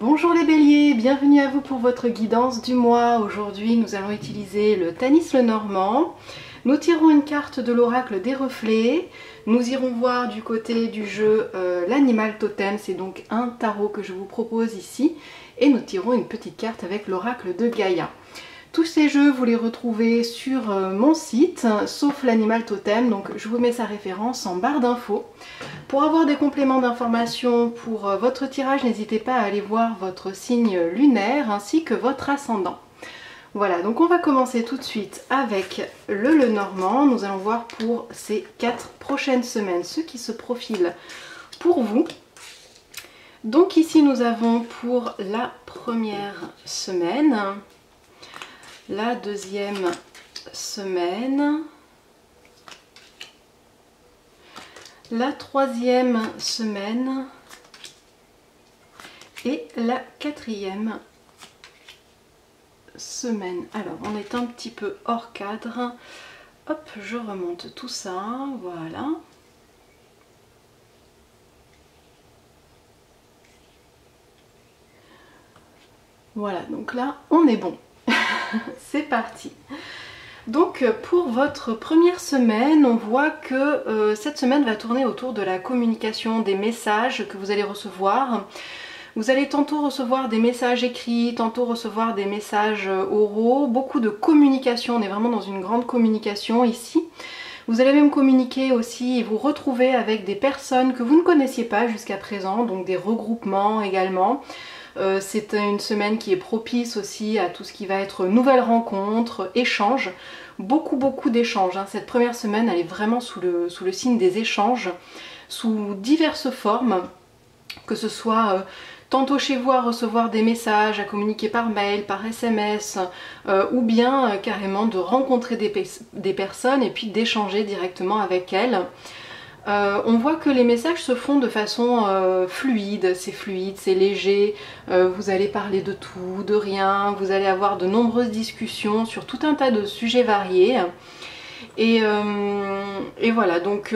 Bonjour les béliers, bienvenue à vous pour votre guidance du mois. Aujourd'hui nous allons utiliser le Tanis le Normand. Nous tirons une carte de l'oracle des reflets. Nous irons voir du côté du jeu euh, l'animal totem, c'est donc un tarot que je vous propose ici. Et nous tirons une petite carte avec l'oracle de Gaïa. Tous ces jeux, vous les retrouvez sur euh, mon site, sauf l'animal totem, donc je vous mets sa référence en barre d'infos. Pour avoir des compléments d'information pour euh, votre tirage, n'hésitez pas à aller voir votre signe lunaire ainsi que votre ascendant. Voilà, donc on va commencer tout de suite avec le Le Normand. Nous allons voir pour ces quatre prochaines semaines ce qui se profile pour vous. Donc ici nous avons pour la première semaine la deuxième semaine, la troisième semaine et la quatrième semaine. Alors, on est un petit peu hors cadre. Hop, je remonte tout ça, voilà. Voilà, donc là, on est bon. c'est parti donc pour votre première semaine, on voit que euh, cette semaine va tourner autour de la communication, des messages que vous allez recevoir. Vous allez tantôt recevoir des messages écrits, tantôt recevoir des messages oraux, beaucoup de communication, on est vraiment dans une grande communication ici. Vous allez même communiquer aussi et vous retrouver avec des personnes que vous ne connaissiez pas jusqu'à présent, donc des regroupements également. Euh, c'est une semaine qui est propice aussi à tout ce qui va être nouvelles rencontres, échanges. Beaucoup beaucoup d'échanges. Hein. Cette première semaine elle est vraiment sous le, signe des échanges, sous diverses formes, que ce soit... Euh, tantôt chez vous à recevoir des messages, à communiquer par mail, par SMS, euh, ou bien carrément de rencontrer des, personnes et puis d'échanger directement avec elles. Euh, on voit que les messages se font de façon euh, fluide, c'est fluide, c'est léger, euh, vous allez parler de tout, de rien, vous allez avoir de nombreuses discussions sur tout un tas de sujets variés. Et, voilà, donc,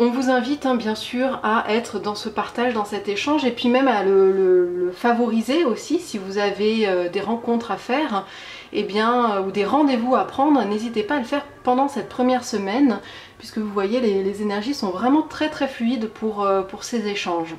on vous invite hein, bien sûr à être dans ce partage, dans cet échange, et puis même à le, favoriser aussi si vous avez des rencontres à faire. Eh bien, ou des rendez-vous à prendre, n'hésitez pas à le faire pendant cette première semaine puisque vous voyez les, énergies sont vraiment très très fluides pour, euh, ces échanges.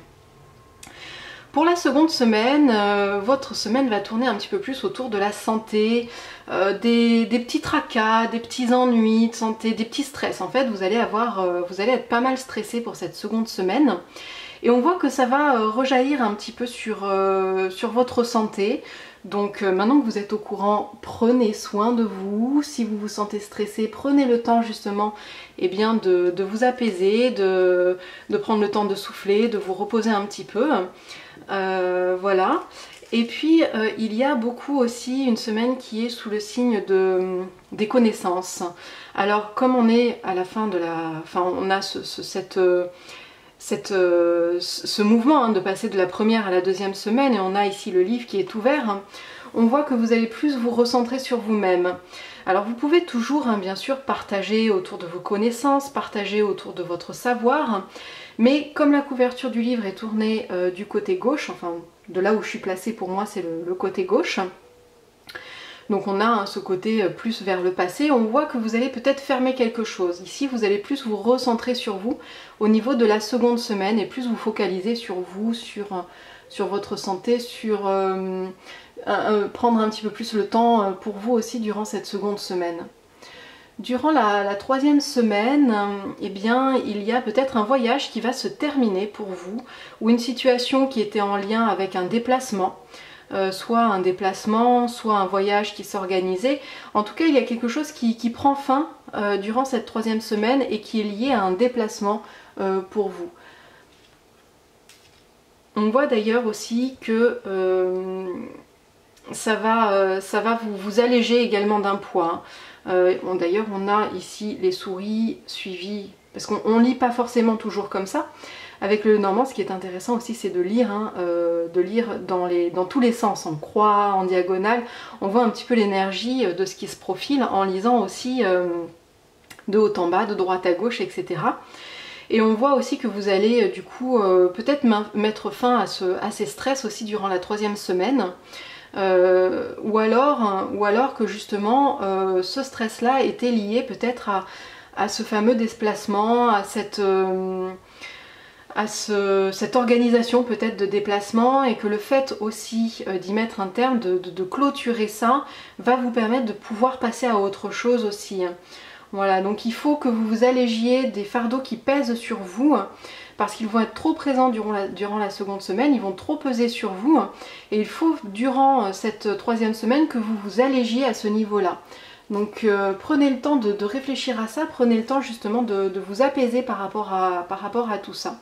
Pour la seconde semaine, euh, votre semaine va tourner un petit peu plus autour de la santé, euh, des, petits tracas, des petits ennuis de santé, des petits stress. En fait, vous allez, avoir, vous allez être pas mal stressé pour cette seconde semaine. Et on voit que ça va rejaillir un petit peu sur, sur votre santé, donc euh, maintenant que vous êtes au courant, prenez soin de vous. Si vous vous sentez stressé, prenez le temps justement eh bien, de, vous apaiser, de, prendre le temps de souffler, de vous reposer un petit peu. Euh, voilà. Et puis euh, il y a beaucoup aussi une semaine qui est sous le signe de, des connaissances. Alors comme on est à la fin de la... Enfin on a cette euh, ce mouvement hein, de passer de la première à la deuxième semaine, et on a ici le livre qui est ouvert, hein, on voit que vous allez plus vous recentrer sur vous-même. Alors vous pouvez toujours hein, bien sûr partager autour de vos connaissances, partager autour de votre savoir, mais comme la couverture du livre est tournée euh, du côté gauche, enfin de là où je suis placée pour moi c'est le, côté gauche, donc on a hein, ce côté euh, plus vers le passé, on voit que vous allez peut-être fermer quelque chose. Ici vous allez plus vous recentrer sur vous au niveau de la seconde semaine et plus vous focaliser sur vous, sur, euh, votre santé, sur euh, prendre un petit peu plus le temps pour vous aussi durant cette seconde semaine. Durant la, troisième semaine, eh bien, il y a peut-être un voyage qui va se terminer pour vous ou une situation qui était en lien avec un déplacement. Euh, soit un déplacement, soit un voyage qui s'organisait. En tout cas, il y a quelque chose qui, prend fin euh, durant cette troisième semaine et qui est lié à un déplacement euh, pour vous. On voit d'ailleurs aussi que ça va, ça va vous, vous, alléger également d'un poids. d'ailleurs, on a ici les souris suivies, parce qu'on ne lit pas forcément toujours comme ça, avec le normand, ce qui est intéressant aussi, c'est de lire, hein, euh, de lire dans, tous les sens, en croix, en diagonale. On voit un petit peu l'énergie euh, de ce qui se profile en lisant aussi euh, de haut en bas, de droite à gauche, etc. Et on voit aussi que vous allez du coup peut-être mettre fin à, ce, à, ces stress aussi durant la troisième semaine. ou, alors, que justement ce stress-là était lié peut-être à, ce fameux déplacement, à cette à cette organisation peut-être de déplacement et que le fait aussi euh, d'y mettre un terme, de, clôturer ça, va vous permettre de pouvoir passer à autre chose aussi. Voilà, donc il faut que vous vous allégiez des fardeaux qui pèsent sur vous parce qu'ils vont être trop présents durant la, seconde semaine, ils vont trop peser sur vous et il faut durant euh, cette troisième semaine que vous vous allégiez à ce niveau-là. Donc euh, prenez le temps de, réfléchir à ça, prenez le temps justement de, vous apaiser par rapport à tout ça.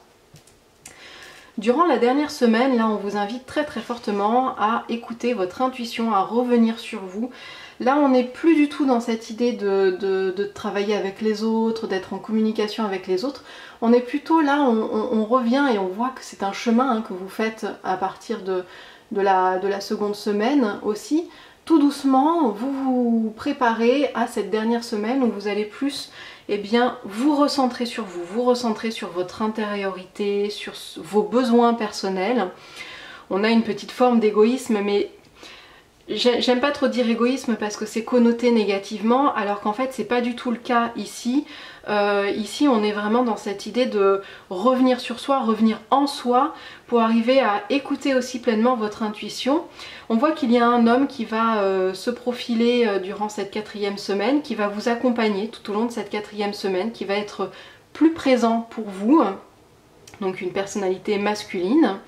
Durant la dernière semaine, là, on vous invite très très fortement à écouter votre intuition, à revenir sur vous. Là, on n'est plus du tout dans cette idée de, travailler avec les autres, d'être en communication avec les autres. On est plutôt là, on, revient et on voit que c'est un chemin hein, que vous faites à partir de, la, de la seconde semaine aussi. Tout doucement, vous vous préparez à cette dernière semaine où vous allez plus eh bien vous recentrez sur vous, vous recentrez sur votre intériorité, sur vos besoins personnels. On a une petite forme d'égoïsme, mais j'aime pas trop dire égoïsme parce que c'est connoté négativement, alors qu'en fait c'est pas du tout le cas ici. Euh, ici, on est vraiment dans cette idée de revenir sur soi, revenir en soi pour arriver à écouter aussi pleinement votre intuition. On voit qu'il y a un homme qui va euh, se profiler euh, durant cette quatrième semaine, qui va vous accompagner tout au long de cette quatrième semaine, qui va être plus présent pour vous, donc une personnalité masculine.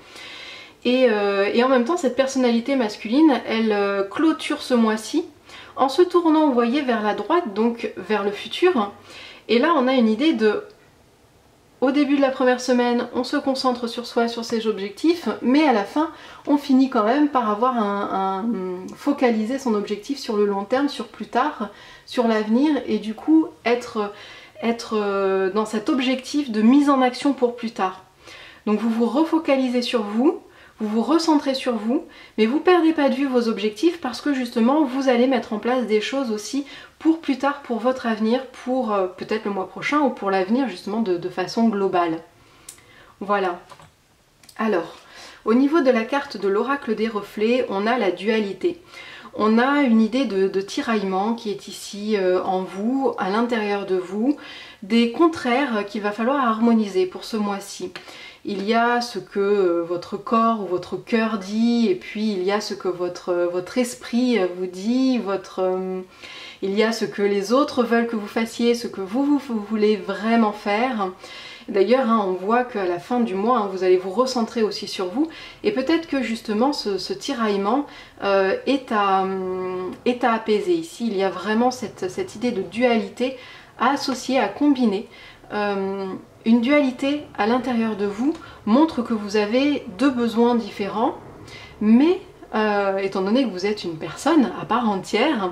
Et, et en même temps, cette personnalité masculine, elle clôture ce mois-ci en se tournant, vous voyez, vers la droite, donc vers le futur. Et là, on a une idée de au début de la première semaine, on se concentre sur soi, sur ses objectifs, mais à la fin, on finit quand même par avoir un, focaliser son objectif sur le long terme, sur plus tard, sur l'avenir, et du coup être, être euh, dans cet objectif de mise en action pour plus tard. Donc vous vous refocalisez sur vous, vous vous recentrez sur vous, mais vous perdez pas de vue vos objectifs parce que justement vous allez mettre en place des choses aussi pour plus tard, pour votre avenir, pour euh, peut-être le mois prochain ou pour l'avenir justement de, façon globale. Voilà. Alors, au niveau de la carte de l'oracle des reflets, on a la dualité. On a une idée de, tiraillement qui est ici euh, en vous, à l'intérieur de vous, des contraires qu'il va falloir harmoniser pour ce mois-ci il y a ce que euh, votre corps ou votre cœur dit, et puis il y a ce que votre, euh, esprit euh, vous dit, votre, il y a ce que les autres veulent que vous fassiez, ce que vous, voulez vraiment faire. D'ailleurs, hein, on voit qu'à la fin du mois, hein, vous allez vous recentrer aussi sur vous, et peut-être que justement ce, tiraillement est, à, apaiser. Ici, il y a vraiment cette, cette idée de dualité à associer, à combiner. Une dualité à l'intérieur de vous montre que vous avez deux besoins différents, mais euh, étant donné que vous êtes une personne à part entière,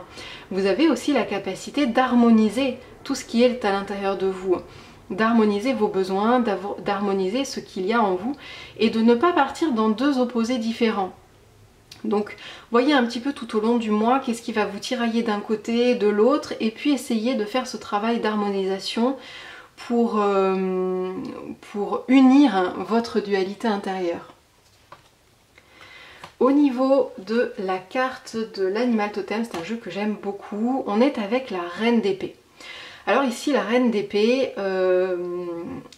vous avez aussi la capacité d'harmoniser tout ce qui est à l'intérieur de vous d'harmoniser vos besoins, d'harmoniser ce qu'il y a en vous et de ne pas partir dans deux opposés différents. Donc voyez un petit peu tout au long du mois qu'est-ce qui va vous tirailler d'un côté, de l'autre et puis essayez de faire ce travail d'harmonisation pour, euh, pour unir votre dualité intérieure. Au niveau de la carte de l'animal totem, c'est un jeu que j'aime beaucoup, on est avec la reine d'épée. Alors ici, la reine d'épée, euh,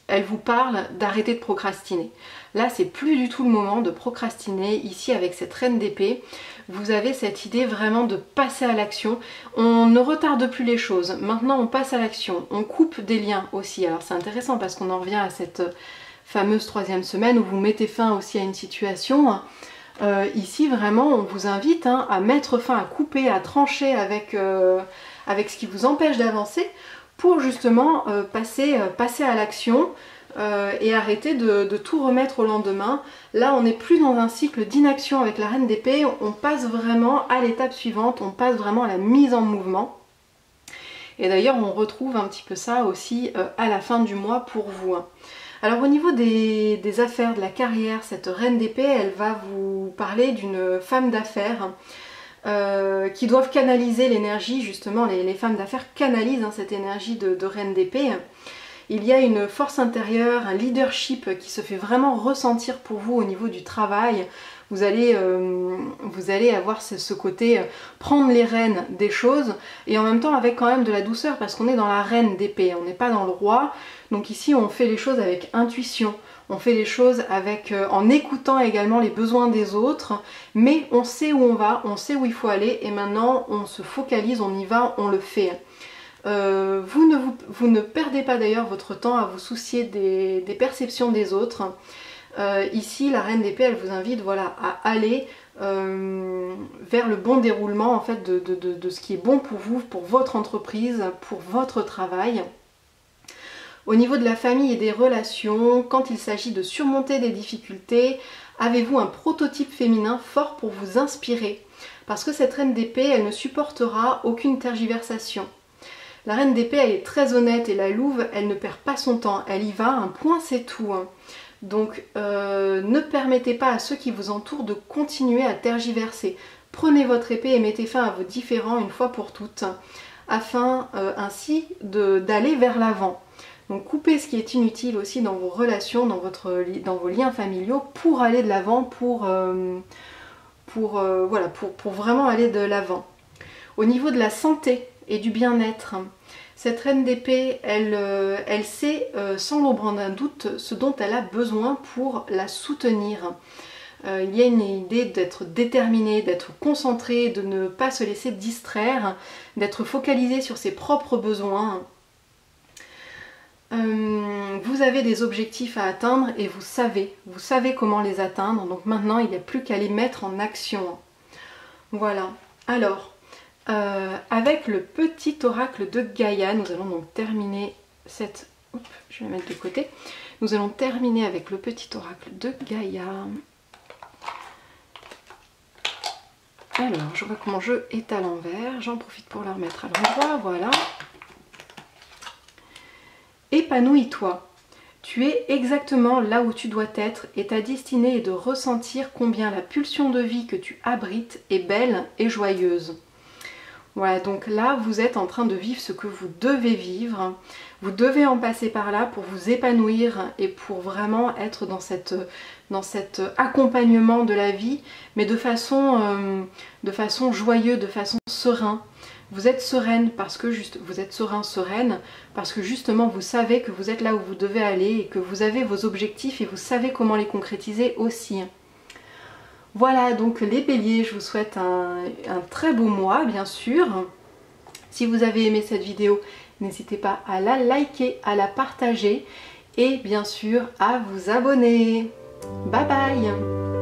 elle vous parle d'arrêter de procrastiner. Là, c'est plus du tout le moment de procrastiner. Ici, avec cette reine d'épée, vous avez cette idée vraiment de passer à l'action. On ne retarde plus les choses. Maintenant, on passe à l'action. On coupe des liens aussi. Alors, c'est intéressant parce qu'on en revient à cette fameuse troisième semaine où vous mettez fin aussi à une situation. Euh, ici, vraiment, on vous invite hein, à mettre fin, à couper, à trancher avec, euh, ce qui vous empêche d'avancer pour justement euh, passer, passer à l'action. Euh, et arrêter de, tout remettre au lendemain. Là, on n'est plus dans un cycle d'inaction avec la reine d'épée, on passe vraiment à l'étape suivante, on passe vraiment à la mise en mouvement. Et d'ailleurs, on retrouve un petit peu ça aussi euh, à la fin du mois pour vous. Hein. Alors au niveau des, affaires, de la carrière, cette reine d'épée, elle va vous parler d'une femme d'affaires euh, qui doivent canaliser l'énergie, justement les, femmes d'affaires canalisent hein, cette énergie de reine d'épée Il y a une force intérieure, un leadership qui se fait vraiment ressentir pour vous au niveau du travail. Vous allez, euh, avoir ce, côté euh, prendre les rênes des choses et en même temps avec quand même de la douceur parce qu'on est dans la reine d'épée, on n'est pas dans le roi. Donc ici on fait les choses avec intuition, on fait les choses avec, euh, en écoutant également les besoins des autres, mais on sait où on va, on sait où il faut aller et maintenant on se focalise, on y va, on le fait. Euh, vous, ne perdez pas d'ailleurs votre temps à vous soucier des, perceptions des autres. Euh, ici, la reine d'épée, elle vous invite à aller vers le bon déroulement de, de, ce qui est bon pour vous, pour votre entreprise, pour votre travail. Au niveau de la famille et des relations, quand il s'agit de surmonter des difficultés, avez-vous un prototype féminin fort pour vous inspirer? Parce que cette reine d'épée, elle ne supportera aucune tergiversation. La reine d'épée, elle est très honnête et la louve, elle ne perd pas son temps. Elle y va, un point c'est tout. Hein. Donc euh, ne permettez pas à ceux qui vous entourent de continuer à tergiverser. Prenez votre épée et mettez fin à vos différends une fois pour toutes, afin euh, ainsi d'aller vers l'avant. Donc coupez ce qui est inutile aussi dans vos relations, dans, vos liens familiaux pour aller de l'avant, pour, euh, pour, voilà, pour, vraiment aller de l'avant. Au niveau de la santé et du bien-être, cette reine d'épée, elle, euh, elle sait sans l'ombre d'un doute ce dont elle a besoin pour la soutenir. il y a une idée d'être déterminée, d'être concentrée, de ne pas se laisser distraire, d'être focalisée sur ses propres besoins euh, vous avez des objectifs à atteindre et vous savez, vous savez comment les atteindre. Donc maintenant, il n'y a plus qu'à les mettre en action. Voilà. Alors, euh, avec le petit oracle de Gaïa, nous allons donc terminer cette... je vais la mettre de côté. Nous allons terminer avec le petit oracle de Gaïa. Alors, je vois que mon jeu est à l'envers. J'en profite pour la remettre à l'endroit. Voilà. Épanouis-toi. Tu es exactement là où tu dois être et ta destinée est de ressentir combien la pulsion de vie que tu abrites est belle et joyeuse. Voilà, donc là, vous êtes en train de vivre ce que vous devez vivre. Vous devez en passer par là pour vous épanouir et pour vraiment être dans, cet accompagnement de la vie, mais de façon, euh, de façon joyeuse, de façon sereine. Vous êtes sereine parce que juste, vous êtes serein, sereine, parce que justement vous savez que vous êtes là où vous devez aller et que vous avez vos objectifs et vous savez comment les concrétiser aussi. Voilà donc les béliers, je vous souhaite un, très beau mois bien sûr. Si vous avez aimé cette vidéo, n'hésitez pas à la liker, à la partager et bien sûr à vous abonner. Bye bye